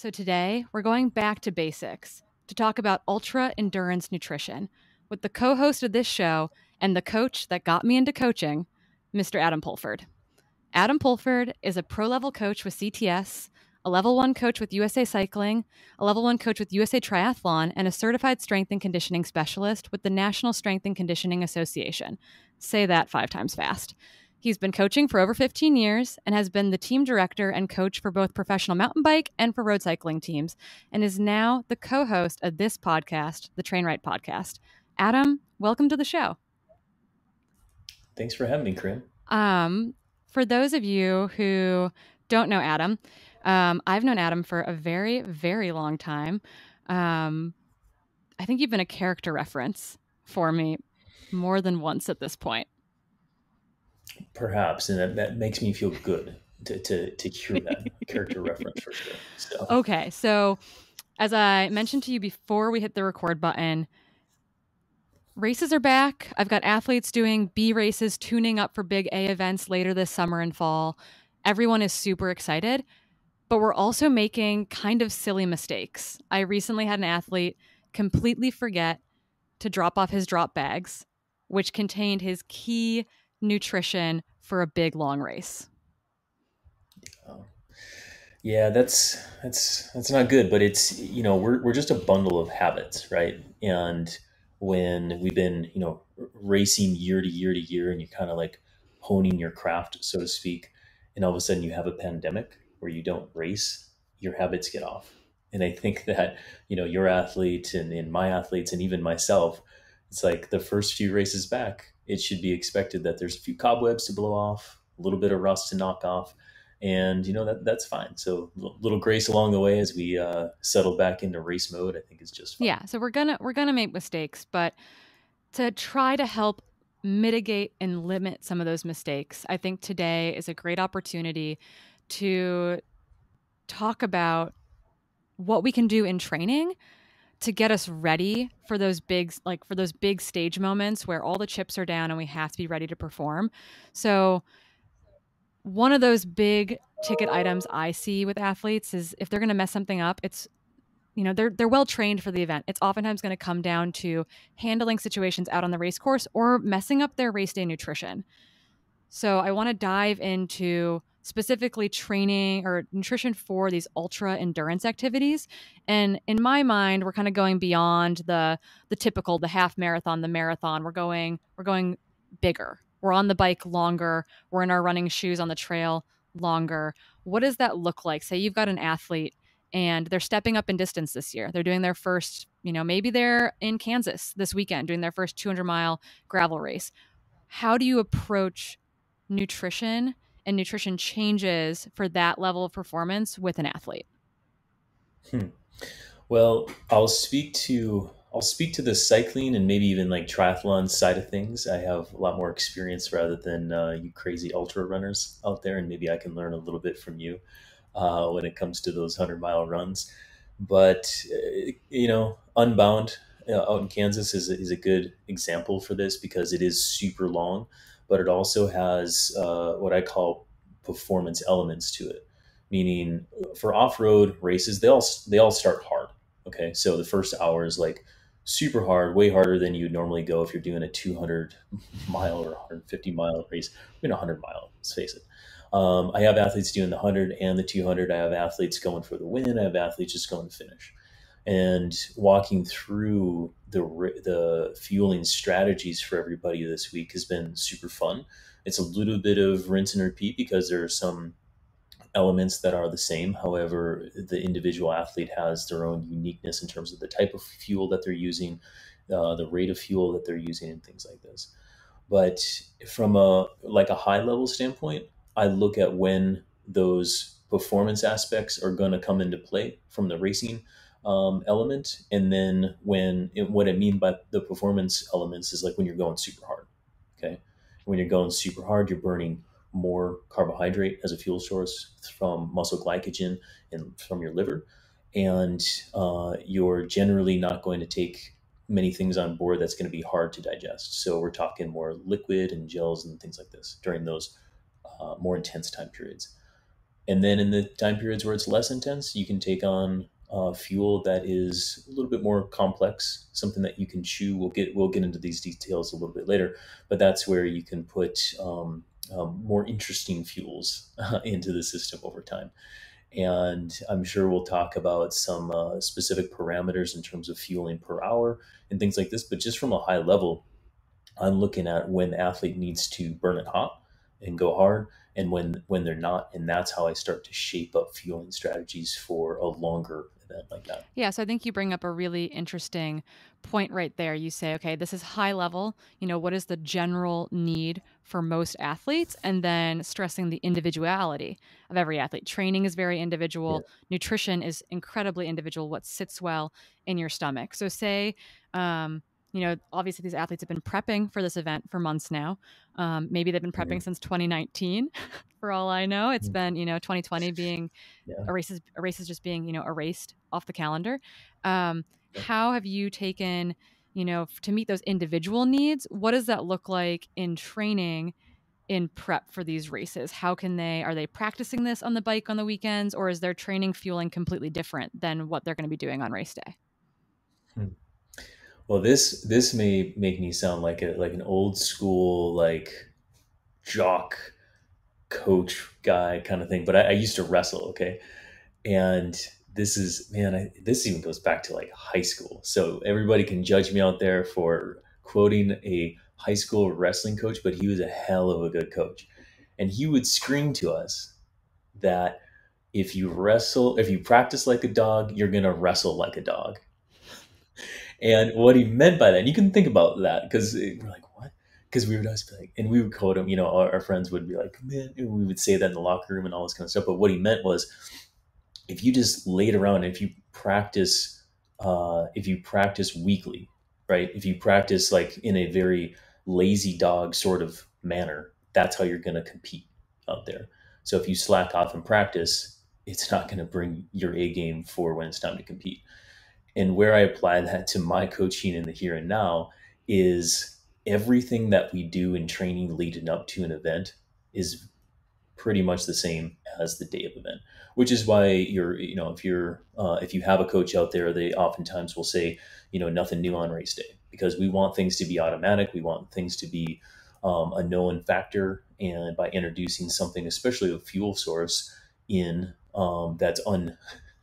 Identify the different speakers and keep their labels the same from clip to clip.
Speaker 1: So today we're going back to basics to talk about ultra endurance nutrition with the co host of this show and the coach that got me into coaching, Mr. Adam Pulford. Adam Pulford is a pro level coach with CTS, a level one coach with USA Cycling, a level one coach with USA Triathlon, and a certified strength and conditioning specialist with the National Strength and Conditioning Association. Say that five times fast. He's been coaching for over 15 years and has been the team director and coach for both professional mountain bike and for road cycling teams, and is now the co host of this podcast, the Train Right Podcast. Adam, welcome to the show.
Speaker 2: Thanks for having me, Corinne.
Speaker 1: Um, for those of you who don't know Adam, um, I've known Adam for a very, very long time. Um, I think you've been a character reference for me more than once at this point.
Speaker 2: Perhaps, and that, that makes me feel good to, to, to hear that character reference for sure.
Speaker 1: So. Okay, so as I mentioned to you before we hit the record button, races are back. I've got athletes doing B races, tuning up for big A events later this summer and fall. Everyone is super excited, but we're also making kind of silly mistakes. I recently had an athlete completely forget to drop off his drop bags, which contained his key nutrition for a big long race.
Speaker 2: Yeah, that's that's that's not good, but it's you know we're we're just a bundle of habits, right? And when we've been you know racing year to year to year, and you're kind of like honing your craft, so to speak, and all of a sudden you have a pandemic where you don't race, your habits get off. And I think that you know your athlete and, and my athletes and even myself, it's like the first few races back, it should be expected that there's a few cobwebs to blow off, a little bit of rust to knock off, and you know that that's fine. So a little grace along the way as we uh, settle back into race mode, I think is just fine.
Speaker 1: Yeah. So we're gonna we're gonna make mistakes, but to try to help mitigate and limit some of those mistakes, I think today is a great opportunity to talk about what we can do in training to get us ready for those big like for those big stage moments where all the chips are down and we have to be ready to perform. So one of those big ticket items I see with athletes is if they're going to mess something up, it's you know they're they're well trained for the event. It's oftentimes going to come down to handling situations out on the race course or messing up their race day nutrition. So I want to dive into specifically training or nutrition for these ultra endurance activities. And in my mind we're kind of going beyond the the typical the half marathon the marathon. We're going we're going bigger. We're on the bike longer. We're in our running shoes on the trail longer. What does that look like? Say you've got an athlete and they're stepping up in distance this year. They're doing their first you know maybe they're in kansas this weekend doing their first 200 mile gravel race. How do you approach nutrition and nutrition changes for that level of performance with an athlete?
Speaker 2: Hmm. Well, I'll speak to I'll speak to the cycling and maybe even like triathlon side of things. I have a lot more experience rather than uh, you crazy ultra runners out there, and maybe I can learn a little bit from you uh, when it comes to those hundred mile runs. But uh, you know, Unbound uh, out in Kansas is a, is a good example for this because it is super long but it also has uh, what I call performance elements to it. Meaning, for off-road races, they all they all start hard. Okay, so the first hour is like super hard, way harder than you'd normally go if you're doing a 200 mile or 150 mile race. I mean, 100 mile. Let's face it. Um, I have athletes doing the 100 and the 200. I have athletes going for the win. I have athletes just going to finish and walking through the the fueling strategies for everybody this week has been super fun. It's a little bit of rinse and repeat because there are some elements that are the same. However, the individual athlete has their own uniqueness in terms of the type of fuel that they're using, uh, the rate of fuel that they're using, and things like this. But from a like a high level standpoint, I look at when those performance aspects are going to come into play from the racing um, element, and then when it, what I mean by the performance elements is like when you're going super hard. Okay, when you're going super hard, you're burning more carbohydrate as a fuel source from muscle glycogen and from your liver, and uh, you're generally not going to take many things on board that's going to be hard to digest. So we're talking more liquid and gels and things like this during those uh, more intense time periods. and then in the time periods where it's less intense, you can take on uh, fuel that is a little bit more complex, something that you can chew. We'll get we'll get into these details a little bit later, but that's where you can put um, um, more interesting fuels uh, into the system over time. And I'm sure we'll talk about some uh, specific parameters in terms of fueling per hour and things like this. But just from a high level, I'm looking at when the athlete needs to burn it hot and go hard. And when when they're not and that's how i start to shape up fueling strategies for a longer event like that.
Speaker 1: Yeah so i think you bring up a really interesting point right there. You say okay this is high level you know what is the general need for most athletes? And then stressing the individuality of every athlete. Training is very individual. Yeah. nutrition is incredibly individual. What sits well in your stomach. So say um, you know, obviously these athletes have been prepping for this event for months now. Um, maybe they've been prepping mm-hmm. since 2019, for all I know. It's mm-hmm. been, you know, 2020 being yeah. a race is a race is just being, you know, erased off the calendar. Um, yeah. How have you taken, you know, to meet those individual needs? What does that look like in training? in prep for these races how can they are they practicing this on the bike on the weekends or is their training fueling completely different than what they're going to be doing on race day
Speaker 2: hmm. Well, this this may make me sound like a like an old school like jock coach guy kind of thing, but I, I used to wrestle. Okay, and this is man, I, this even goes back to like high school. So everybody can judge me out there for quoting a high school wrestling coach, but he was a hell of a good coach, and he would scream to us that if you wrestle, if you practice like a dog, you're gonna wrestle like a dog and what he meant by that, and you can think about that because we're like, what? Because we would always be like, and we would quote him, you know, our, our friends would be like, man, we would say that in the locker room and all this kind of stuff. But what he meant was, if you just laid around, if you practice, uh, if you practice weekly, right? If you practice like in a very lazy dog sort of manner, that's how you're going to compete out there. So if you slack off in practice, it's not going to bring your A game for when it's time to compete. And where I apply that to my coaching in the here and now is everything that we do in training leading up to an event is pretty much the same as the day of event which is why you're you know if you're uh, if you have a coach out there they oftentimes will say you know nothing new on race day because we want things to be automatic. We want things to be um, a known factor and by introducing something especially a fuel source in um, that's un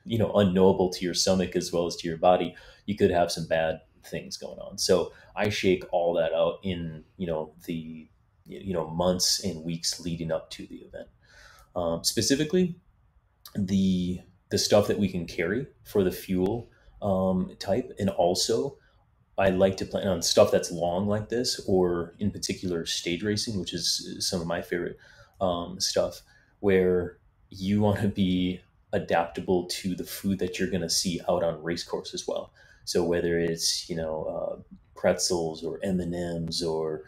Speaker 2: you know unknowable to your stomach as well as to your body you could have some bad things going on. So i shake all that out in you know the you know months and weeks leading up to the event. Um, specifically the the stuff that we can carry for the fuel um, type and also i like to plan on stuff that's long like this or in particular stage racing which is some of my favorite um, stuff where you want to be adaptable to the food that you're going to see out on race course as well. So whether it's you know uh, pretzels or M and M's or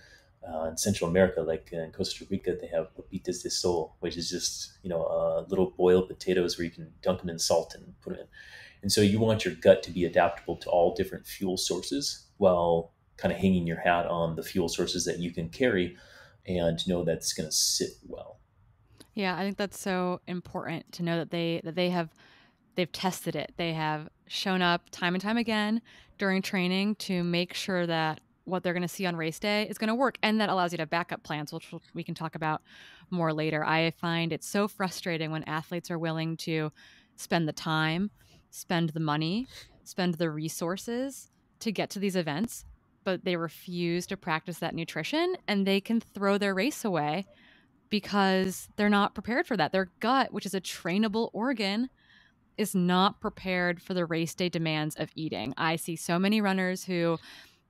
Speaker 2: uh, in Central America, like in Costa Rica, they have papitas de sol, which is just you know uh, little boiled potatoes where you can dunk them in salt and put them in. And so you want your gut to be adaptable to all different fuel sources while kind of hanging your hat on the fuel sources that you can carry and know that's going to sit well.
Speaker 1: Yeah, I think that's so important to know that they that they have they've tested it. They have shown up time and time again during training to make sure that what they're going to see on race day is going to work and that allows you to backup plans which we can talk about more later i find it so frustrating when athletes are willing to spend the time spend the money spend the resources to get to these events but they refuse to practice that nutrition and they can throw their race away because they're not prepared for that. Their gut, which is a trainable organ, is not prepared for the race day demands of eating. I see so many runners who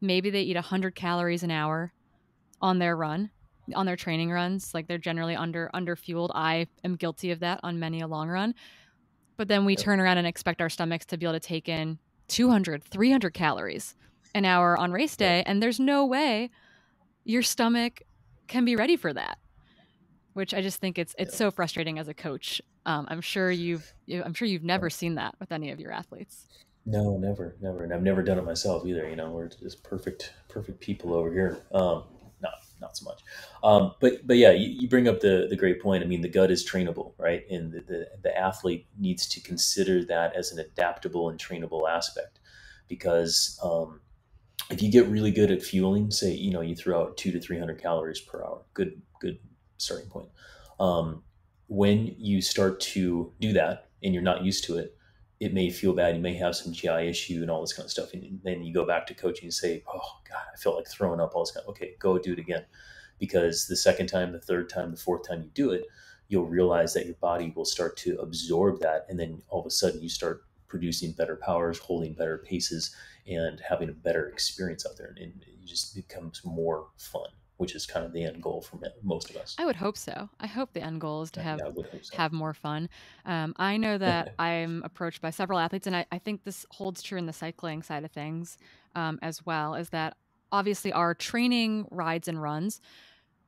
Speaker 1: maybe they eat 100 calories an hour on their run, on their training runs, like they're generally under under fueled. I am guilty of that on many a long run. But then we turn around and expect our stomachs to be able to take in 200, 300 calories an hour on race day, and there's no way your stomach can be ready for that which I just think it's it's yeah. so frustrating as a coach. Um, I'm sure you've I'm sure you've never seen that with any of your athletes.
Speaker 2: No, never, never, and I've never done it myself either. You know, we're just perfect, perfect people over here. Um, no, not so much. Um, but but yeah, you, you, bring up the the great point. I mean, the gut is trainable, right? And the, the, the athlete needs to consider that as an adaptable and trainable aspect, because um, if you get really good at fueling, say you know you throw out two to three hundred calories per hour, good good starting point. Um, when you start to do that and you're not used to it, it may feel bad. You may have some GI issue and all this kind of stuff. And then you go back to coaching and say, "Oh God, I felt like throwing up." All this kind. Of, okay, go do it again, because the second time, the third time, the fourth time you do it, you'll realize that your body will start to absorb that, and then all of a sudden you start producing better powers, holding better paces, and having a better experience out there, and it just becomes more fun which is kind of the end goal for most of us.
Speaker 1: I would hope so. I hope the end goal is to have yeah, so. have more fun. Um, I know that I'm approached by several athletes, and I, I, think this holds true in the cycling side of things um, as well. Is that obviously our training rides and runs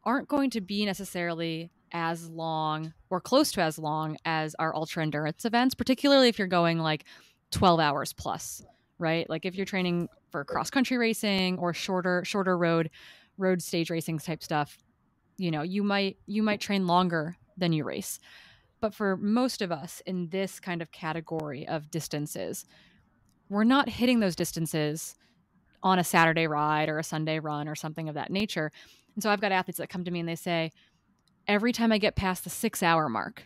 Speaker 1: aren't going to be necessarily as long or close to as long as our ultra endurance events, particularly if you're going like 12 hours plus, right? Like if you're training for cross country racing or shorter shorter road road stage racing type stuff, you know, you might you might train longer than you race. But for most of us in this kind of category of distances, we're not hitting those distances on a Saturday ride or a Sunday run or something of that nature. And so I've got athletes that come to me and they say, every time I get past the six hour mark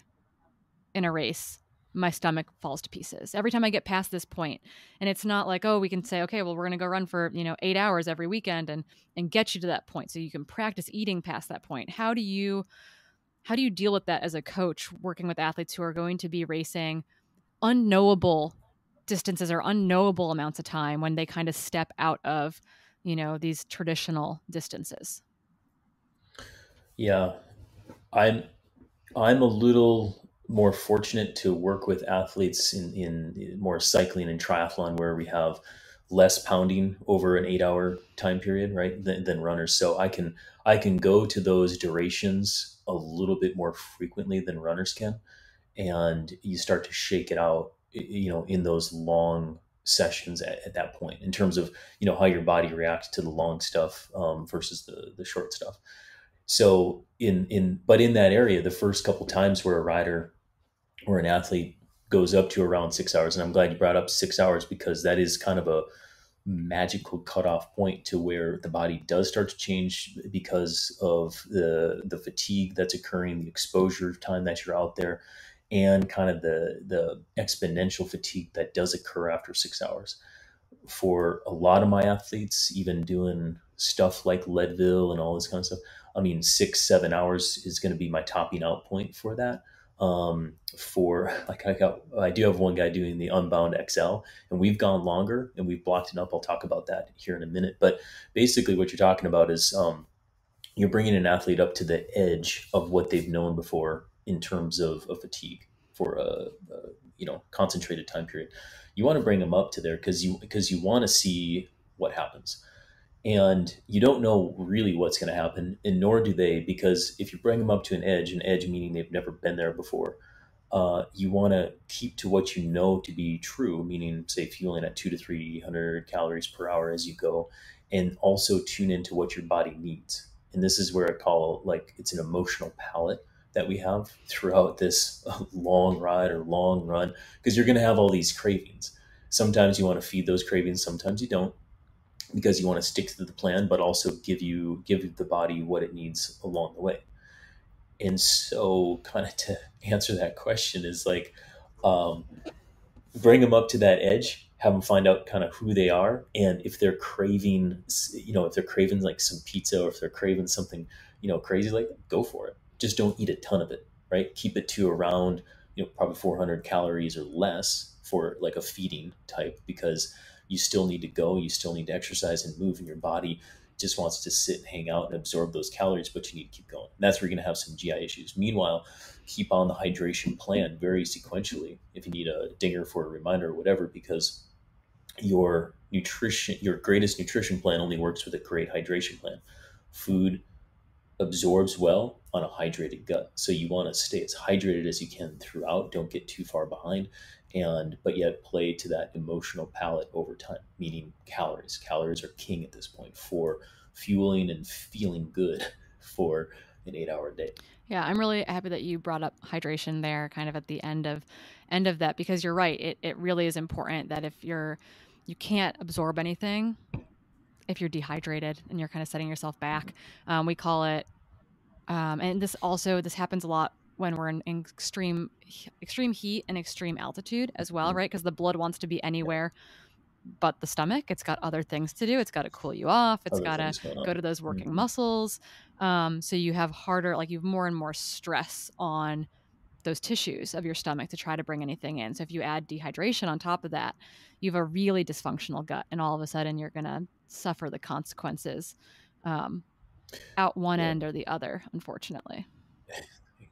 Speaker 1: in a race, my stomach falls to pieces every time I get past this point. And it's not like, oh, we can say, okay, well, we're going to go run for, you know, eight hours every weekend and, and get you to that point. So you can practice eating past that point. How do you, how do you deal with that as a coach working with athletes who are going to be racing unknowable distances or unknowable amounts of time when they kind of step out of, you know, these traditional distances?
Speaker 2: Yeah. I'm, I'm a little more fortunate to work with athletes in, in more cycling and triathlon where we have less pounding over an eight hour time period right than, than, runners. So i can i can go to those durations a little bit more frequently than runners can. And you start to shake it out you know in those long sessions at, at that point in terms of you know how your body reacts to the long stuff um, versus the the short stuff. So in in but in that area, the first couple times where a rider or an athlete goes up to around six hours, and I'm glad you brought up six hours because that is kind of a magical cutoff point to where the body does start to change because of the the fatigue that's occurring, the exposure of time that you're out there, and kind of the the exponential fatigue that does occur after six hours. For a lot of my athletes, even doing stuff like Leadville and all this kind of stuff, I mean, six, seven hours is going to be my topping out point for that. Um, for like I got, I do have one guy doing the Unbound XL, and we've gone longer and we've blocked it up. I'll talk about that here in a minute. But basically, what you're talking about is um, you're bringing an athlete up to the edge of what they've known before in terms of, fatigue for a, a you know concentrated time period. You want to bring them up to there because you because you want to see what happens and you don't know really what's going to happen and nor do they because if you bring them up to an edge an edge meaning they've never been there before uh, you want to keep to what you know to be true meaning say fueling at two to three hundred calories per hour as you go and also tune into what your body needs. And this is where i call like it's an emotional palette that we have throughout this long ride or long run because you're going to have all these cravings. Sometimes you want to feed those cravings sometimes you don't because you want to stick to the plan, but also give you give the body what it needs along the way. And so, kind of to answer that question is like, um, bring them up to that edge, have them find out kind of who they are, and if they're craving, you know, if they're craving like some pizza or if they're craving something, you know, crazy, like go for it. Just don't eat a ton of it, right? Keep it to around, you know, probably 400 calories or less for like a feeding type because you still need to go, you still need to exercise and move, and your body just wants to sit and hang out and absorb those calories, but you need to keep going. And that's where you're going to have some GI issues. Meanwhile, keep on the hydration plan very sequentially if you need a dinger for a reminder or whatever, because your nutrition, your greatest nutrition plan only works with a great hydration plan. Food absorbs well on a hydrated gut. So you want to stay as hydrated as you can throughout. Don't get too far behind and but yet play to that emotional palette over time meaning calories calories are king at this point for fueling and feeling good for an eight hour day.
Speaker 1: Yeah, I'm really happy that you brought up hydration there kind of at the end of end of that because you're right. It it really is important that if you're you can't absorb anything if you're dehydrated and you're kind of setting yourself back. Um, we call it um, and this also this happens a lot when we're in, in extreme extreme heat and extreme altitude as well, mm-hmm. right? Because the blood wants to be anywhere but the stomach. It's got other things to do. It's got to cool you off. It's got to go to those working mm-hmm. muscles. Um, so you have harder, like you have more and more stress on those tissues of your stomach to try to bring anything in. So if you add dehydration on top of that, you have a really dysfunctional gut, and all of a sudden you're going to suffer the consequences um, out one yeah. end or the other, unfortunately.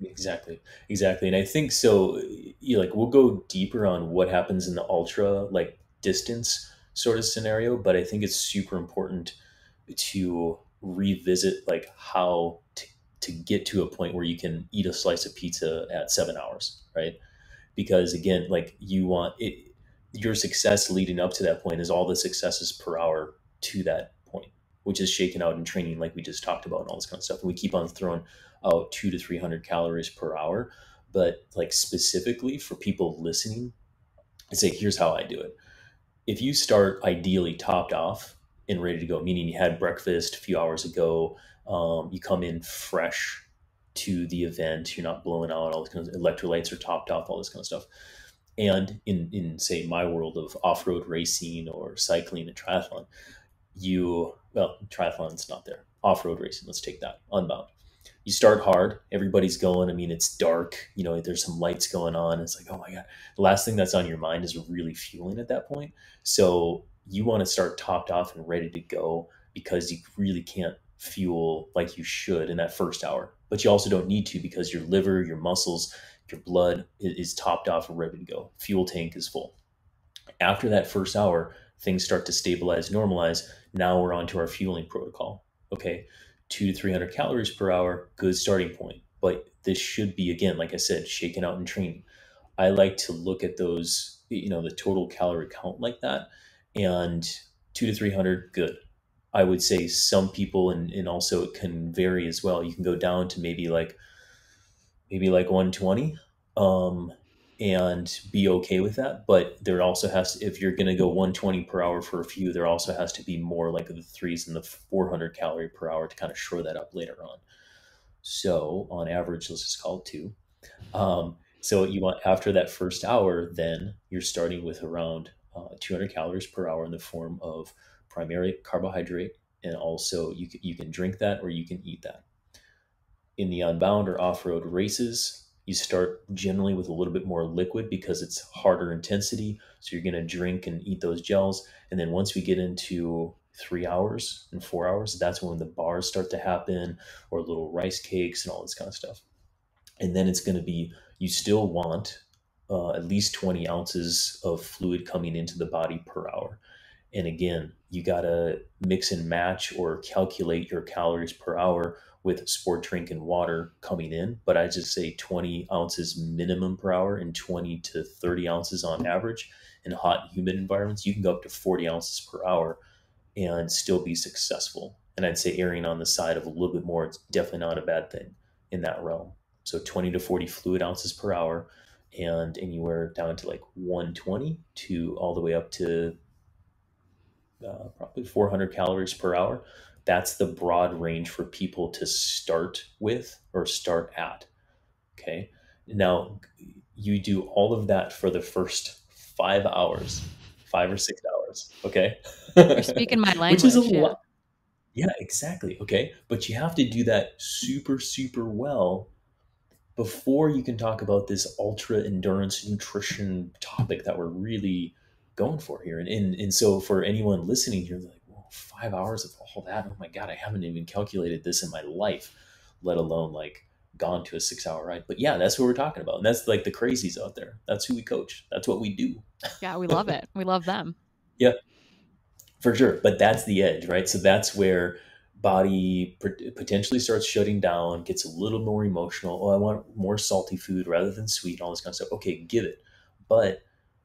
Speaker 2: Exactly, exactly, and I think so. You like we'll go deeper on what happens in the ultra like distance sort of scenario, but I think it's super important to revisit like how to, to get to a point where you can eat a slice of pizza at seven hours, right? Because again, like you want it, your success leading up to that point is all the successes per hour to that point, which is shaken out in training, like we just talked about, and all this kind of stuff. And we keep on throwing out two to 300 calories per hour. But like specifically for people listening, I say, here's how I do it. If you start ideally topped off and ready to go, meaning you had breakfast a few hours ago, um, you come in fresh to the event, you're not blowing out all the kind of electrolytes are topped off, all this kind of stuff. And in, in say my world of off-road racing or cycling and triathlon, you well, triathlon's not there. Off-road racing, let's take that. Unbound. You start hard, everybody's going. I mean, it's dark, you know, there's some lights going on. It's like, oh my God. The last thing that's on your mind is really fueling at that point. So you want to start topped off and ready to go because you really can't fuel like you should in that first hour. But you also don't need to because your liver, your muscles, your blood is topped off and ready to go. Fuel tank is full. After that first hour, things start to stabilize, normalize. Now we're on to our fueling protocol. Okay, two to 300 calories per hour, good starting point. But this should be, again, like I said, shaken out in training. I like to look at those, you know, the total calorie count like that and two to 300, good. I would say some people, and, and also it can vary as well. You can go down to maybe like, maybe like 120 um, and be okay with that. But there also has to, if you're going to go 120 per hour for a few, there also has to be more like the threes and the 400 calorie per hour to kind of shore that up later on. So on average, let's just call it two. Um, so you want after that first hour, then you're starting with around uh, 200 calories per hour in the form of primary carbohydrate, and also you can, you can drink that or you can eat that. In the unbound or off road races, you start generally with a little bit more liquid because it's harder intensity. So you're going to drink and eat those gels. And then once we get into three hours and four hours, that's when the bars start to happen or little rice cakes and all this kind of stuff. And then it's going to be, you still want uh, at least 20 ounces of fluid coming into the body per hour. And again, you got to mix and match or calculate your calories per hour with sport drink and water coming in. But I just say 20 ounces minimum per hour and 20 to 30 ounces on average. In hot, humid environments, you can go up to 40 ounces per hour and still be successful. And I'd say erring on the side of a little bit more, it's definitely not a bad thing in that realm. So 20 to 40 fluid ounces per hour and anywhere down to like 120 to all the way up to uh, probably 400 calories per hour. That's the broad range for people to start with or start at. Okay. Now, you do all of that for the first five hours, five or six hours. Okay.
Speaker 1: You're speaking my language. Which is a yeah. lot.
Speaker 2: Yeah, exactly. Okay. But you have to do that super, super well before you can talk about this ultra endurance nutrition topic that we're really going for here. And, and, and so for anyone listening here, like, well, five hours of all that. Oh my God, I haven't even calculated this in my life, let alone like gone to a six hour ride. But yeah, that's what we're talking about. And that's like the crazies out there. That's who we coach. That's what we do.
Speaker 1: Yeah, we love it. We love them.
Speaker 2: yeah, for sure. But that's the edge, right? So that's where body potentially starts shutting down, gets a little more emotional. Oh, I want more salty food rather than sweet, all this kind of stuff. Okay, give it. But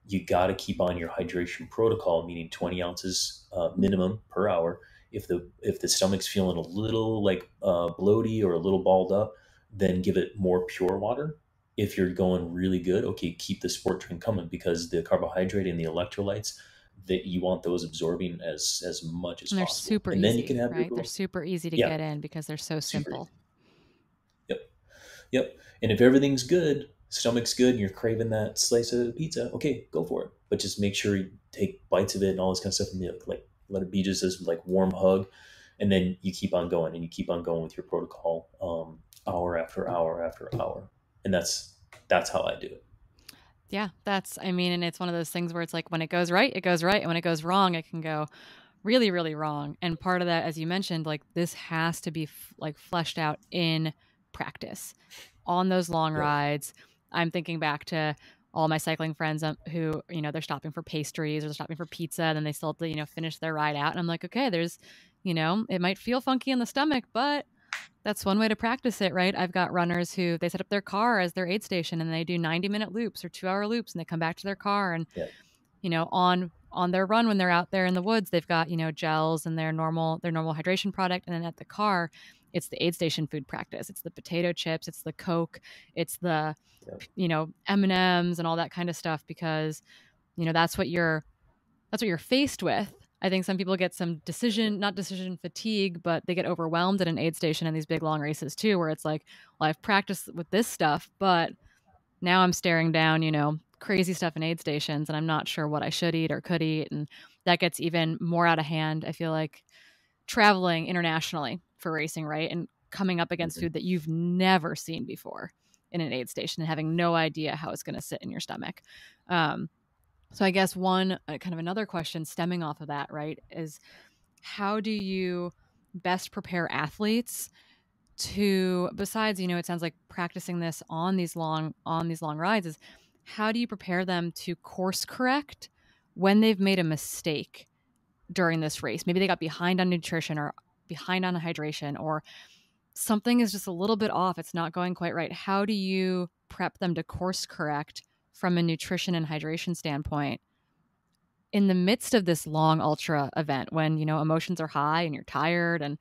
Speaker 2: you got to keep on your hydration protocol, meaning 20 ounces uh, minimum per hour. if the if the stomach's feeling a little like uh, bloaty or a little balled up, then give it more pure water. If you're going really good, okay, keep the sport drink coming because the carbohydrate and the electrolytes that you want those absorbing as as much as
Speaker 1: and they're
Speaker 2: possible.
Speaker 1: super
Speaker 2: and
Speaker 1: easy,
Speaker 2: then you can have
Speaker 1: right? They're super easy to
Speaker 2: yeah,
Speaker 1: get in because they're so
Speaker 2: super
Speaker 1: simple.
Speaker 2: easy. Yep, yep. And if everything's good, stomach's good, and you're craving that slice of pizza, okay, go for it. But just make sure you take bites of it and all this kind of stuff, and you, like let it be just this like warm hug, and then you keep on going and you keep on going with your protocol, um, hour after hour after hour, and that's that's how I do it.
Speaker 1: Yeah, that's, I mean, and it's one of those things where it's like when it goes right, it goes right. And when it goes wrong, it can go really, really wrong. And part of that, as you mentioned, like this has to be f- like fleshed out in practice on those long rides. I'm thinking back to all my cycling friends um, who, you know, they're stopping for pastries or they're stopping for pizza and then they still have to, you know, finish their ride out. And I'm like, okay, there's, you know, it might feel funky in the stomach, but that's one way to practice it, right? I've got runners who they set up their car as their aid station and they do 90 minute loops or two hour loops and they come back to their car and,
Speaker 2: Yeah.
Speaker 1: you know, on on their run when they're out there in the woods, they've got, you know, gels and their normal their normal hydration product. And then at the car, it's the aid station food practice. It's the potato chips, it's the Coke, it's the
Speaker 2: Yep.
Speaker 1: you know, M and M's and all that kind of stuff because, you know, that's what you're that's what you're faced with. I think some people get some decision, not decision fatigue, but they get overwhelmed at an aid station in these big long races too, where it's like, well, I've practiced with this stuff, but now I'm staring down, you know, crazy stuff in aid stations and I'm not sure what I should eat or could eat. And that gets even more out of hand. I feel like traveling internationally for racing, right? And coming up against
Speaker 2: Mhm.
Speaker 1: food that you've never seen before in an aid station and having no idea how it's going to sit in your stomach. Um, so I guess one uh, kind of another question stemming off of that, right, is how do you best prepare athletes to besides, you know, it sounds like practicing this on these long on these long rides is how do you prepare them to course correct when they've made a mistake during this race? Maybe they got behind on nutrition or behind on hydration or something is just a little bit off. It's not going quite right. How do you prep them to course correct from a nutrition and hydration standpoint in the midst of this long ultra event when, you know, emotions are high and you're tired and,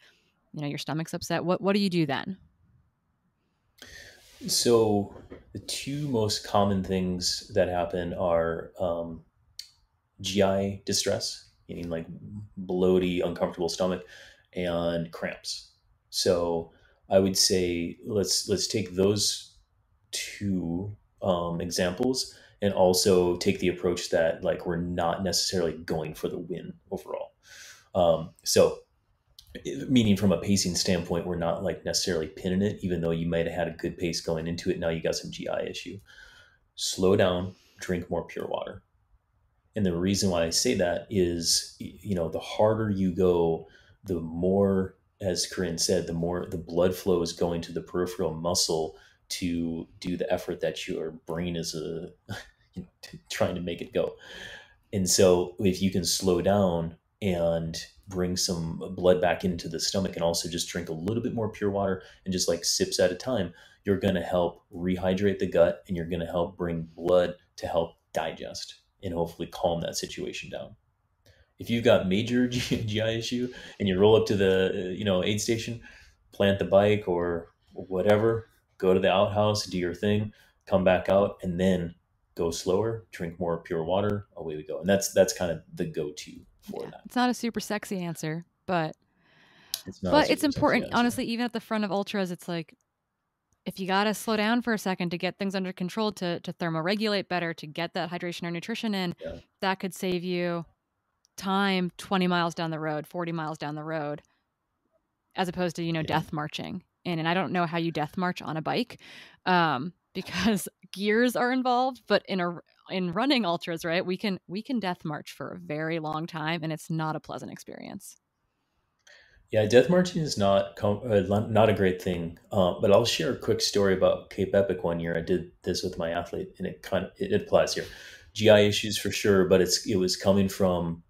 Speaker 1: you know, your stomach's upset? What what do you do then?
Speaker 2: So the two most common things that happen are um, GI distress, meaning like bloaty, uncomfortable stomach, and cramps. So I would say let's let's take those two um, examples and also take the approach that like we're not necessarily going for the win overall. Um, so meaning from a pacing standpoint, we're not like necessarily pinning it, even though you might have had a good pace going into it. Now you got some GI issue. Slow down, drink more pure water. And the reason why I say that is, you know, the harder you go, the more, as Corinne said, the more the blood flow is going to the peripheral muscle to do the effort that your brain is a, you know, trying to make it go. And so if you can slow down and bring some blood back into the stomach and also just drink a little bit more pure water and just like sips at a time, you're going to help rehydrate the gut and you're going to help bring blood to help digest and hopefully calm that situation down. If you've got major GI issue and you roll up to the uh, you know aid station, plant the bike or whatever, go to the outhouse, do your thing, come back out, and then go slower, drink more pure water, away we go. And that's that's kind of the go-to for
Speaker 1: Yeah.
Speaker 2: that.
Speaker 1: It's not a super sexy answer, but
Speaker 2: It's not
Speaker 1: but it's important honestly even at the front of ultras it's like if you got to slow down for a second to get things under control to to thermoregulate better to get that hydration or nutrition in
Speaker 2: Yeah.
Speaker 1: that could save you time 20 miles down the road 40 miles down the road as opposed to you know
Speaker 2: Yeah.
Speaker 1: death marching in and i don't know how you death march on a bike um because gears are involved but in a in running ultras right we can we can death march for a very long time and it's not a pleasant experience
Speaker 2: Yeah, death marching is not com- uh, not a great thing. Uh, but I'll share a quick story about Cape Epic. One year, I did this with my athlete, and it kind of it, it applies here. GI issues for sure, but it's it was coming from.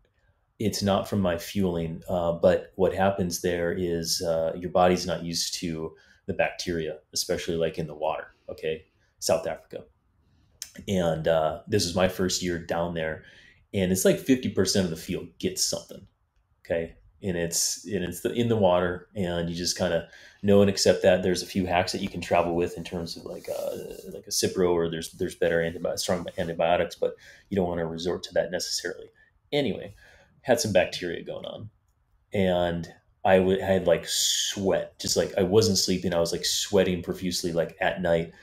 Speaker 2: It's not from my fueling, uh, but what happens there is uh, your body's not used to the bacteria, especially like in the water. Okay, South Africa, and uh, this was my first year down there, and it's like fifty percent of the field gets something. Okay, and it's and it's the, in the water, and you just kind of know and accept that. There's a few hacks that you can travel with in terms of like a, uh, like a Cipro, or there's there's better antibiotics, strong antibiotics, but you don't want to resort to that necessarily. Anyway, had some bacteria going on, and I, w- I had like sweat, just like I wasn't sleeping. I was like sweating profusely, like at night,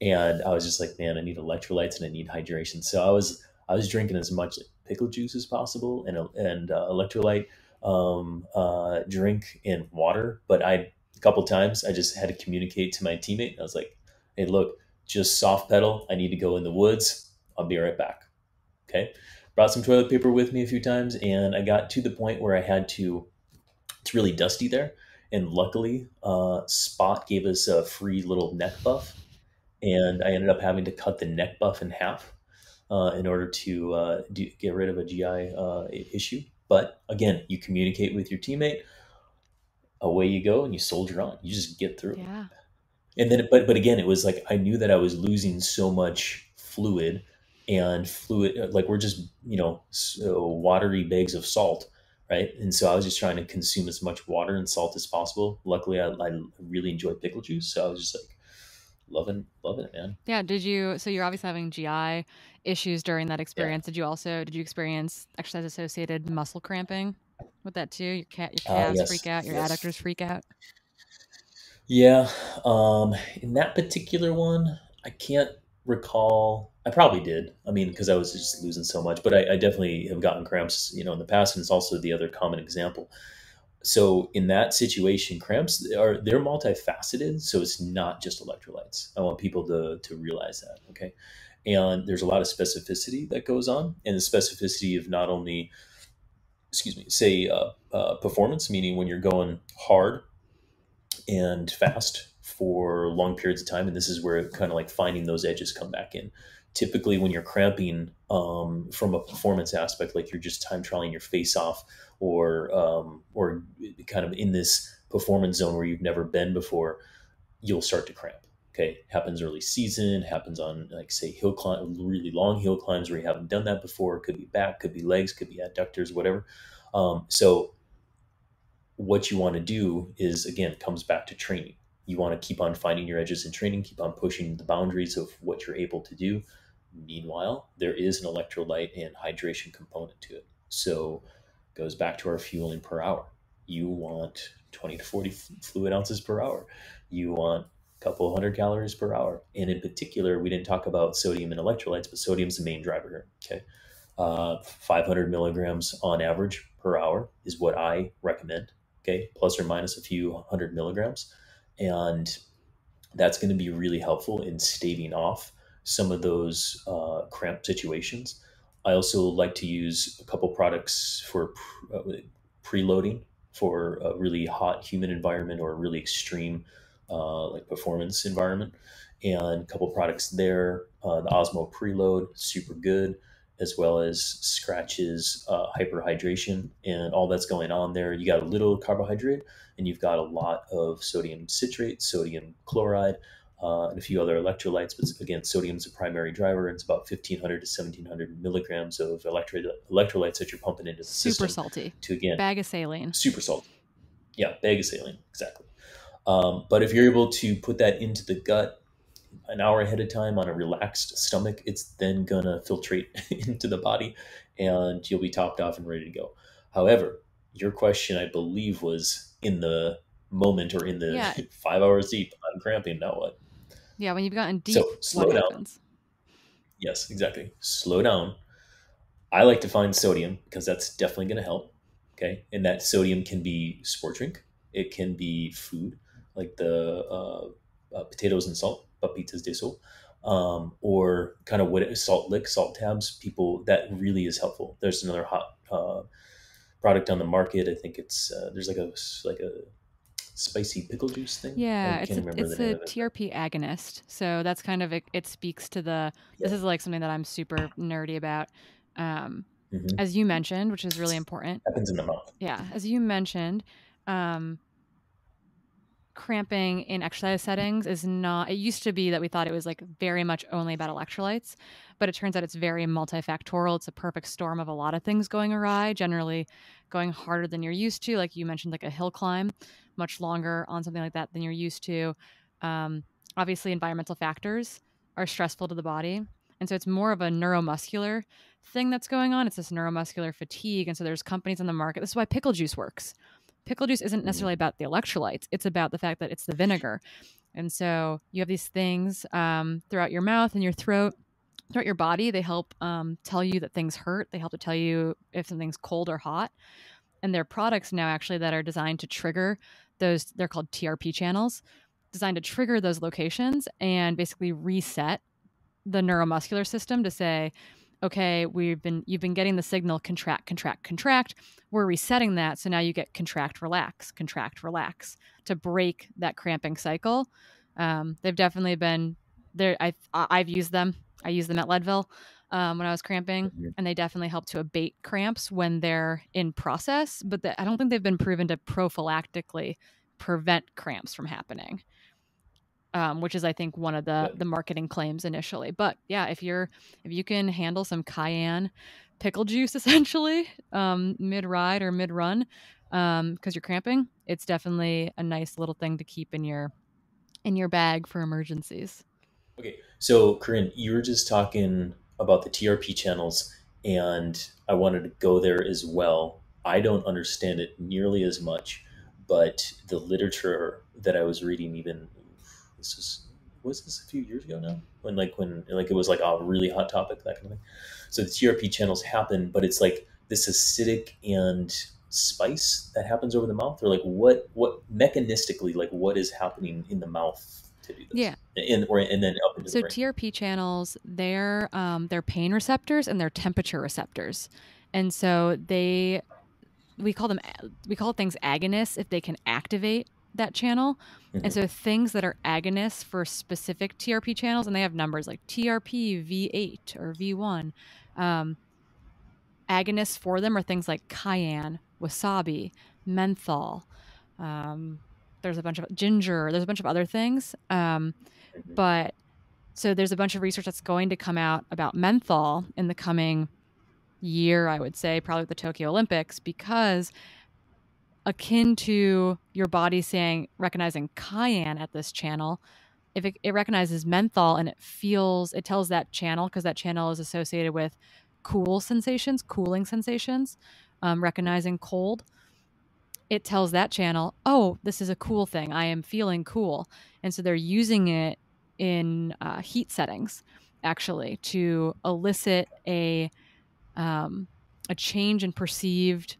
Speaker 2: and I was just like, man, I need electrolytes and I need hydration. So I was I was drinking as much like pickle juice as possible and and uh, electrolyte um, uh, drink and water. But I a couple times I just had to communicate to my teammate. I was like, hey, look, just soft pedal. I need to go in the woods. I'll be right back. Okay. Brought some toilet paper with me a few times, and I got to the point where I had to. It's really dusty there, and luckily, uh, Spot gave us a free little neck buff, and I ended up having to cut the neck buff in half uh, in order to uh, do, get rid of a GI uh, issue. But again, you communicate with your teammate. Away you go, and you soldier on. You just get through.
Speaker 1: Yeah.
Speaker 2: And then, but but again, it was like I knew that I was losing so much fluid and fluid. Like we're just you know so watery bags of salt, right? And so I was just trying to consume as much water and salt as possible. Luckily, I, I really enjoy pickle juice, so I was just like loving loving it, man.
Speaker 1: Yeah. Did you? So you're obviously having GI issues during that experience. Yeah. Did you also did you experience exercise associated muscle cramping with that too? Your cat, your uh, calves uh, yes, freak out. Your yes. adductors freak out.
Speaker 2: Yeah. Um, in that particular one, I can't recall. I probably did. I mean, because I was just losing so much, but I, I definitely have gotten cramps, you know, in the past, and it's also the other common example so in that situation cramps are they're multifaceted so it's not just electrolytes i want people to to realize that okay and there's a lot of specificity that goes on and the specificity of not only excuse me say uh, uh, performance meaning when you're going hard and fast for long periods of time and this is where kind of like finding those edges come back in typically when you're cramping um, from a performance aspect like you're just time trialing your face off or um, or kind of in this performance zone where you've never been before, you'll start to cramp. Okay, happens early season, happens on like say hill climb, really long hill climbs where you haven't done that before. Could be back, could be legs, could be adductors, whatever. Um, so what you want to do is again comes back to training. You want to keep on finding your edges in training, keep on pushing the boundaries of what you're able to do. Meanwhile, there is an electrolyte and hydration component to it. So goes back to our fueling per hour. You want 20 to 40 fluid ounces per hour. You want a couple hundred calories per hour. And in particular, we didn't talk about sodium and electrolytes, but sodium's the main driver here. Okay. Uh, 500 milligrams on average per hour is what I recommend. Okay. Plus or minus a few hundred milligrams. And that's going to be really helpful in staving off some of those uh, cramp situations. I also like to use a couple products for uh, preloading for a really hot, humid environment or a really extreme, uh, like performance environment, and a couple products there. Uh, the Osmo Preload, super good, as well as Skratch's uh, hyperhydration and all that's going on there. You got a little carbohydrate, and you've got a lot of sodium citrate, sodium chloride uh, and a few other electrolytes. But again, sodium is a primary driver. It's about 1,500 to 1,700 milligrams of electro- electrolytes that you're pumping into the
Speaker 1: super
Speaker 2: system.
Speaker 1: Super salty.
Speaker 2: To again,
Speaker 1: bag of saline.
Speaker 2: Super salty. Yeah, bag of saline. Exactly. Um, but if you're able to put that into the gut an hour ahead of time on a relaxed stomach, it's then gonna filtrate into the body, and you'll be topped off and ready to go. However, your question, I believe, was in the moment or in the yeah. five hours deep. I'm cramping. Now what?
Speaker 1: Yeah, when you've gotten deep, so slow down. Happens?
Speaker 2: Yes, exactly. Slow down. I like to find sodium because that's definitely going to help. Okay, and that sodium can be sport drink. It can be food like the uh, uh, potatoes and salt, papitas de sol, um, or kind of what salt lick, salt tabs. People that really is helpful. There's another hot uh, product on the market. I think it's uh, there's like a like a spicy pickle juice thing.
Speaker 1: Yeah, it's a, it's a TRP agonist. So that's kind of it, it speaks to the. Yeah. This is like something that I'm super nerdy about. Um, mm-hmm. As you mentioned, which is really important.
Speaker 2: Happens in the mouth.
Speaker 1: Yeah, as you mentioned, um, cramping in exercise settings is not it used to be that we thought it was like very much only about electrolytes but it turns out it's very multifactorial. It's a perfect storm of a lot of things going awry generally going harder than you're used to. Like you mentioned like a hill climb much longer on something like that than you're used to. Um, obviously environmental factors are stressful to the body and so it's more of a neuromuscular thing that's going on. It's this neuromuscular fatigue and so there's companies on the market. This is why pickle juice works pickle juice isn't necessarily about the electrolytes it's about the fact that it's the vinegar. And so you have these things um, throughout your mouth and your throat throughout your body they help um, tell you that things hurt they help to tell you if something's cold or hot. And there are products now actually that are designed to trigger those they're called trp channels designed to trigger those locations and basically reset the neuromuscular system to say okay, we've been you've been getting the signal contract, contract, contract. We're resetting that, so now you get contract, relax, contract, relax to break that cramping cycle. Um, they've definitely been there. I've, I've used them. I used them at Leadville um, when I was cramping, mm-hmm. and they definitely help to abate cramps when they're in process. But the, I don't think they've been proven to prophylactically prevent cramps from happening um, which is I think one of the the marketing claims initially. But yeah, if you're if you can handle some cayenne pickle juice essentially um, mid ride or mid run because um, you're cramping, it's definitely a nice little thing to keep in your in your bag for emergencies.
Speaker 2: Okay, so Corinne, you were just talking about the TRP channels, and I wanted to go there as well. I don't understand it nearly as much, but the literature that I was reading even this was was this a few years ago now? When like when like it was like a really hot topic that kind of thing. So the trp channels happen but it's like this acidic and spice that happens over the mouth or like what what mechanistically like what is happening in the mouth to do this?
Speaker 1: Yeah.
Speaker 2: And or and then up into
Speaker 1: so
Speaker 2: the
Speaker 1: trp channels they're um they're pain receptors and they're temperature receptors. And so they we call them we call things agonists if they can activate that channel. Mm-hmm. And so things that are agonists for specific TRP channels, and they have numbers like TRP V8 or V1. Um, agonists for them are things like cayenne, wasabi, menthol. Um, there's a bunch of ginger. There's a bunch of other things. Um, mm-hmm. but so there's a bunch of research that's going to come out about menthol in the coming year, I would say, probably with the Tokyo Olympics, because akin to your body saying recognizing cayenne at this channel if it, it recognizes menthol and it feels it tells that channel because that channel is associated with cool sensations cooling sensations um, recognizing cold it tells that channel oh this is a cool thing. I am feeling cool. And so they're using it in uh, heat settings actually to elicit a um, a change in perceived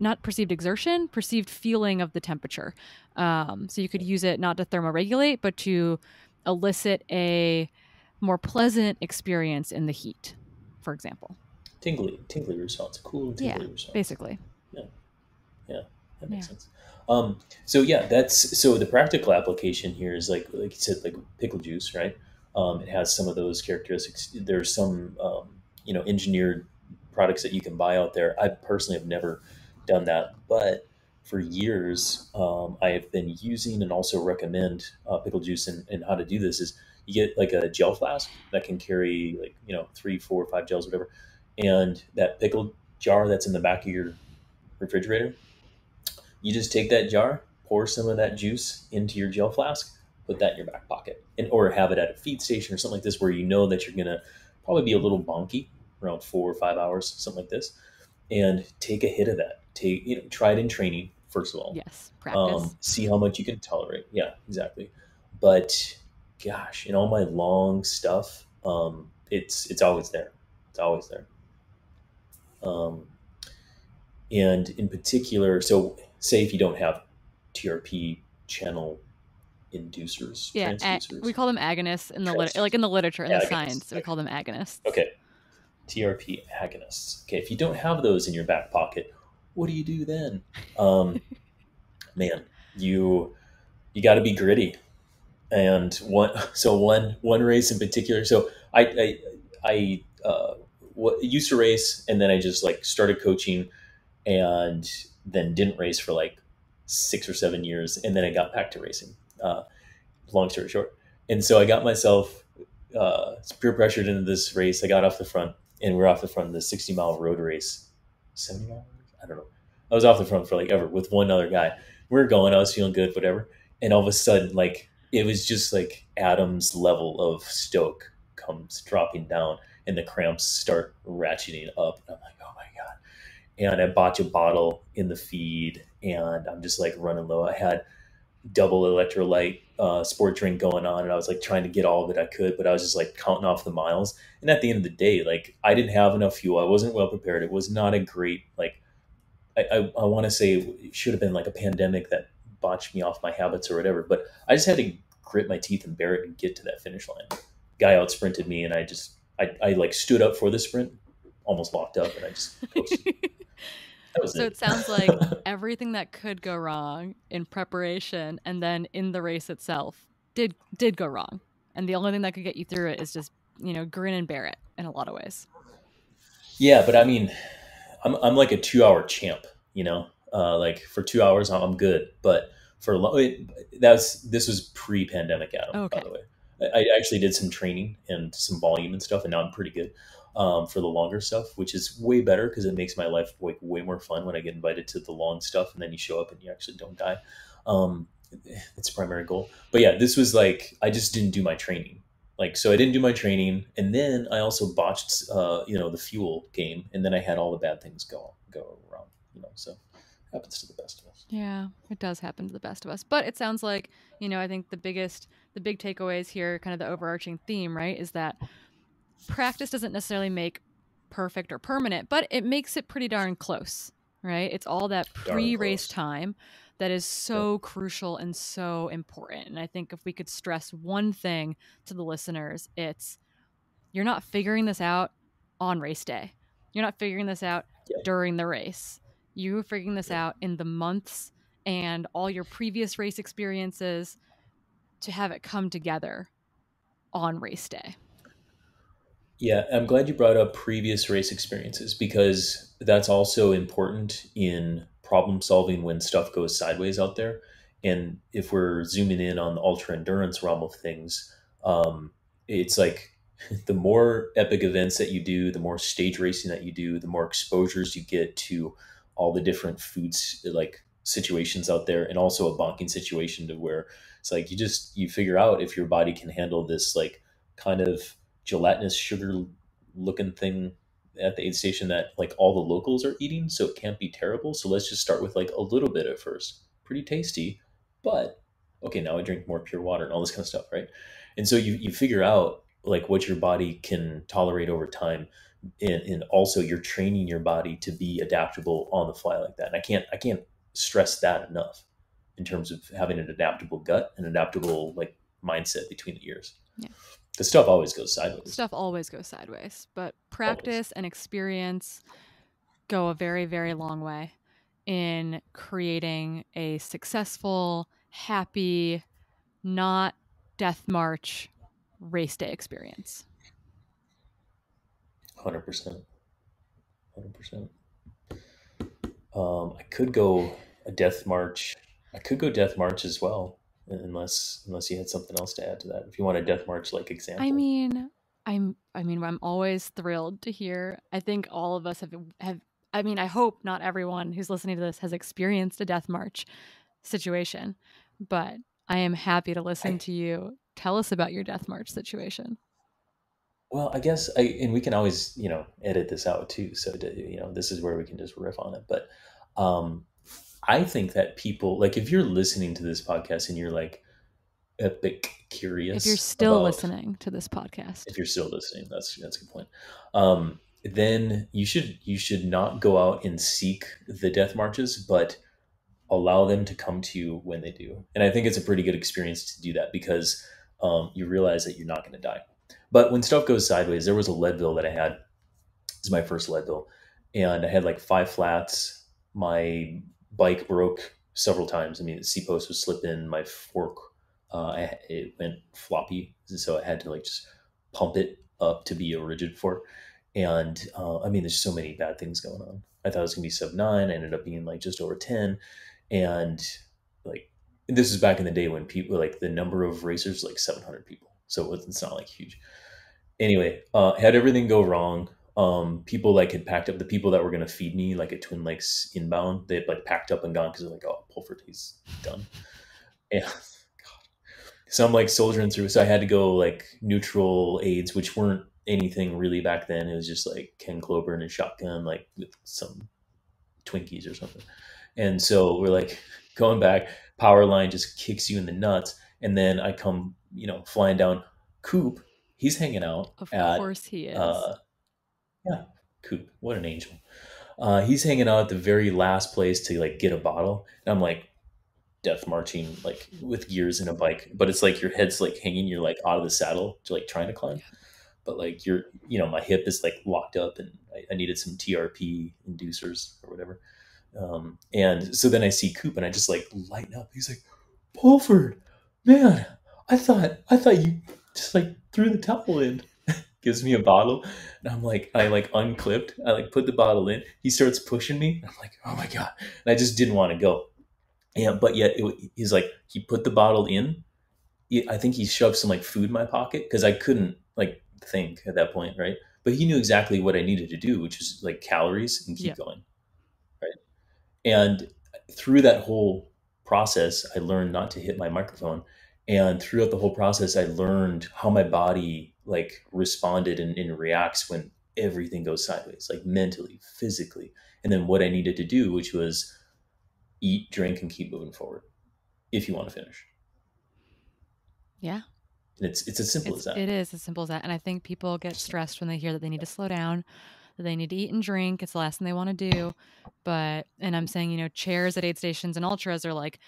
Speaker 1: not perceived exertion, perceived feeling of the temperature. Um, so you could use it not to thermoregulate, but to elicit a more pleasant experience in the heat, for example.
Speaker 2: Tingly, tingly response, cool, tingly
Speaker 1: yeah,
Speaker 2: response.
Speaker 1: Basically.
Speaker 2: Yeah, yeah, that makes yeah. sense. Um, so yeah, that's so the practical application here is like like you said, like pickle juice, right? Um, it has some of those characteristics. There's some um, you know engineered products that you can buy out there. I personally have never done that. But for years, um, I have been using and also recommend uh, pickle juice. And, and how to do this is you get like a gel flask that can carry like you know three, four, five gels, whatever, and that pickle jar that's in the back of your refrigerator. You just take that jar, pour some of that juice into your gel flask, put that in your back pocket, and or have it at a feed station or something like this where you know that you're gonna probably be a little bonky around four or five hours, something like this, and take a hit of that take you know try it in training first of all.
Speaker 1: Yes, practice. Um,
Speaker 2: see how much you can tolerate. Yeah, exactly. But gosh, in all my long stuff, um, it's it's always there. It's always there. Um, and in particular, so say if you don't have TRP channel inducers,
Speaker 1: yeah, ag- we call them agonists in the lit- like in the literature in agonists. the science, we call them agonists.
Speaker 2: Okay, TRP agonists. Okay, if you don't have those in your back pocket, what do you do then? Um, man, you you got to be gritty. And one so one one race in particular. So I I, I uh, what, used to race, and then I just like started coaching, and then didn't race for like six or seven years, and then I got back to racing. Uh, long story short, and so I got myself uh, peer pressured into this race. I got off the front, and we are off the front of the 60 mile road race, 70 miles. I don't know. I was off the front for like ever with one other guy. we are going. I was feeling good, whatever. And all of a sudden, like it was just like Adam's level of stoke comes dropping down, and the cramps start ratcheting up. And I'm like, oh my god! And I botch a bottle in the feed, and I'm just like running low. I had double electrolyte uh, sport drink going on and I was like trying to get all of it I could, but I was just like counting off the miles. And at the end of the day, like I didn't have enough fuel. I wasn't well prepared. It was not a great, like, I, I, I want to say it should have been like a pandemic that botched me off my habits or whatever, but I just had to grit my teeth and bear it and get to that finish line. Guy out sprinted me and I just, I, I like stood up for the sprint, almost locked up and I just
Speaker 1: so it. sounds like everything that could go wrong in preparation and then in the race itself did did go wrong. And the only thing that could get you through it is just, you know, grin and bear it in a lot of ways.
Speaker 2: Yeah, but I mean, I'm I'm like a 2-hour champ, you know? Uh, like for 2 hours I'm good, but for a long that's this was pre-pandemic Adam, okay. by the way. I, I actually did some training and some volume and stuff and now I'm pretty good um, for the longer stuff, which is way better because it makes my life like way more fun when I get invited to the long stuff and then you show up and you actually don't die. Um, it's a primary goal. But yeah, this was like I just didn't do my training. Like so, I didn't do my training, and then I also botched, uh, you know, the fuel game, and then I had all the bad things go go wrong. You know, so happens to the best of us.
Speaker 1: Yeah, it does happen to the best of us. But it sounds like you know, I think the biggest, the big takeaways here, kind of the overarching theme, right, is that practice doesn't necessarily make perfect or permanent, but it makes it pretty darn close, right? It's all that pre race time that is so yeah. crucial and so important. And I think if we could stress one thing to the listeners, it's you're not figuring this out on race day. You're not figuring this out yeah. during the race. You're figuring this yeah. out in the months and all your previous race experiences to have it come together on race day.
Speaker 2: Yeah, I'm glad you brought up previous race experiences because that's also important in problem solving when stuff goes sideways out there. And if we're zooming in on the ultra endurance realm of things, um, it's like the more epic events that you do, the more stage racing that you do, the more exposures you get to all the different foods like situations out there, and also a bonking situation to where it's like you just you figure out if your body can handle this like kind of gelatinous sugar looking thing at the aid station that like all the locals are eating, so it can't be terrible. So let's just start with like a little bit at first. Pretty tasty, but okay, now I drink more pure water and all this kind of stuff, right? And so you you figure out like what your body can tolerate over time. And, and also you're training your body to be adaptable on the fly like that. And I can't I can't stress that enough in terms of having an adaptable gut, an adaptable like mindset between the ears. Yeah. The stuff always goes sideways.
Speaker 1: Stuff always goes sideways, but practice always. and experience go a very, very long way in creating a successful, happy, not death march race day experience.
Speaker 2: 100%. 100%. Um, I could go a death march. I could go death march as well unless unless you had something else to add to that. If you want a death march like example.
Speaker 1: I mean, I'm I mean, I'm always thrilled to hear. I think all of us have have I mean, I hope not everyone who's listening to this has experienced a death march situation, but I am happy to listen to you tell us about your death march situation.
Speaker 2: Well, I guess I and we can always, you know, edit this out too. So to, you know, this is where we can just riff on it. But um I think that people like if you're listening to this podcast and you're like epic curious.
Speaker 1: If you're still about, listening to this podcast.
Speaker 2: If you're still listening, that's that's a good point. Um, then you should you should not go out and seek the death marches, but allow them to come to you when they do. And I think it's a pretty good experience to do that because um, you realize that you're not going to die. But when stuff goes sideways, there was a Leadville that I had. It's my first Leadville, and I had like five flats. My bike broke several times. I mean, the seat post was slipped in, my fork, uh, I, it went floppy, so I had to like just pump it up to be a rigid fork. And uh, I mean, there's so many bad things going on. I thought it was gonna be sub nine, I ended up being like just over ten, and like this is back in the day when people like the number of racers like 700 people, so it's not like huge. Anyway, uh, had everything go wrong. Um, people like had packed up the people that were going to feed me like at Twin Lakes inbound. They had like packed up and gone because they're like, oh, Pulford, he's done. And God. so I'm like soldiering through. So I had to go like neutral aids, which weren't anything really back then. It was just like Ken Chlouber and a shotgun, like with some Twinkies or something. And so we're like going back. Power line just kicks you in the nuts, and then I come, you know, flying down. Coop, he's hanging out.
Speaker 1: Of at, course he is. Uh,
Speaker 2: yeah, Coop, what an angel. Uh, he's hanging out at the very last place to like get a bottle, and I'm like, death marching like with gears in a bike, but it's like your head's like hanging, you're like out of the saddle to like trying to climb. But like you're, you know, my hip is like locked up and I, I needed some TRP inducers or whatever. Um, and so then I see Coop and I just like lighten up. He's like, Pulford, man, I thought, I thought you just like threw the towel in. Gives me a bottle and I'm like, I like unclipped. I like put the bottle in. He starts pushing me. I'm like, oh my God. And I just didn't want to go. Yeah, but yet it, he's like he put the bottle in. I think he shoved some like food in my pocket because I couldn't like think at that point, right? But he knew exactly what I needed to do, which is like calories and keep yeah. going, right? And through that whole process, I learned not to hit my microphone. And throughout the whole process, I learned how my body like responded and, and reacts when everything goes sideways, like mentally, physically, and then what I needed to do, which was eat, drink, and keep moving forward if you want to finish.
Speaker 1: Yeah.
Speaker 2: And it's it's as simple
Speaker 1: it's,
Speaker 2: as that.
Speaker 1: It is as simple as that. And I think people get stressed when they hear that they need to slow down, that they need to eat and drink. It's the last thing they want to do. But and I'm saying, you know, chairs at aid stations and ultras are like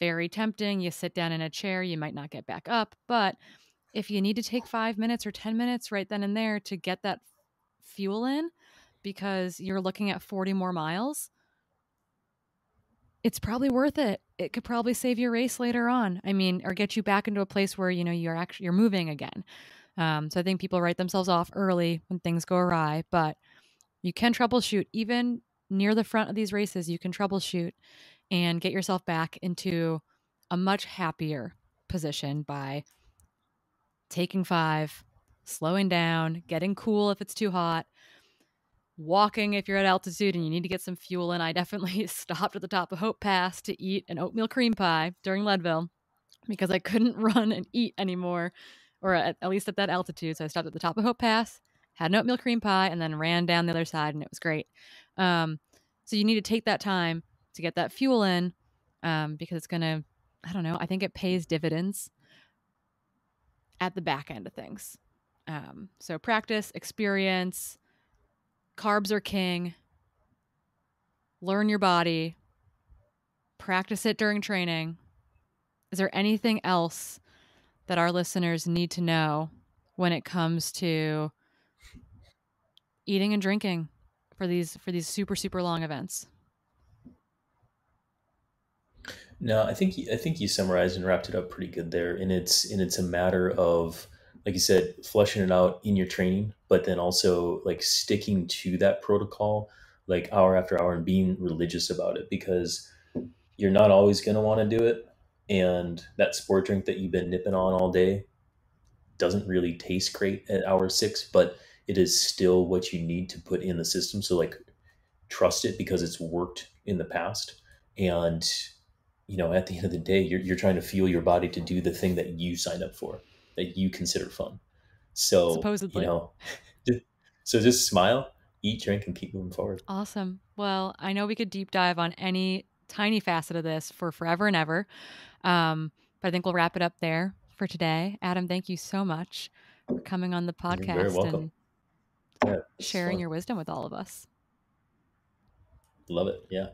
Speaker 1: very tempting. You sit down in a chair, you might not get back up. But if you need to take five minutes or 10 minutes right then and there to get that fuel in because you're looking at 40 more miles, it's probably worth it. It could probably save your race later on. I mean, or get you back into a place where you know you're actually you're moving again. Um, so I think people write themselves off early when things go awry, but you can troubleshoot even near the front of these races. You can troubleshoot and get yourself back into a much happier position by taking five, slowing down, getting cool if it's too hot, walking if you're at altitude and you need to get some fuel in. I definitely stopped at the top of Hope Pass to eat an oatmeal cream pie during Leadville because I couldn't run and eat anymore, or at, at, least at that altitude. So I stopped at the top of Hope Pass, had an oatmeal cream pie, and then ran down the other side, and it was great. Um, so you need to take that time to get that fuel in um, because it's going to, I don't know, I think it pays dividends at the back end of things. Um, so practice, experience, carbs are king. Learn your body. Practice it during training. Is there anything else that our listeners need to know when it comes to eating and drinking for these for these super super long events?
Speaker 2: No, I think I think you summarized and wrapped it up pretty good there, and it's and it's a matter of like you said, flushing it out in your training, but then also like sticking to that protocol like hour after hour and being religious about it because you're not always going to want to do it. And that sport drink that you've been nipping on all day doesn't really taste great at hour six, but it is still what you need to put in the system. So, like, trust it because it's worked in the past. And, you know, at the end of the day, you're, you're trying to fuel your body to do the thing that you signed up for that you consider fun. So supposedly, you know, so just smile, eat, drink, and keep moving forward.
Speaker 1: Awesome. Well, I know we could deep dive on any tiny facet of this for forever and ever, um, but I think we'll wrap it up there for today. Adam, thank you so much for coming on the podcast and yeah, sharing fun. your wisdom with all of us.
Speaker 2: Love it. Yeah.